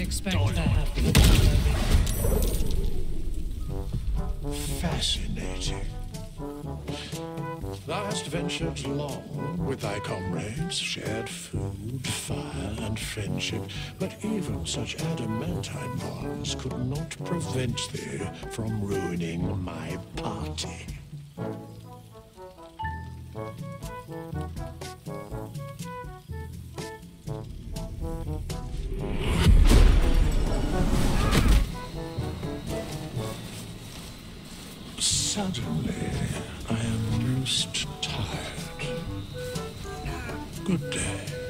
expect that. Fascinating. Thou hast ventured long with thy comrades, shared food, fire, and friendship, but even such adamantine bonds could not prevent thee from ruining my Suddenly, I am most tired. Good day.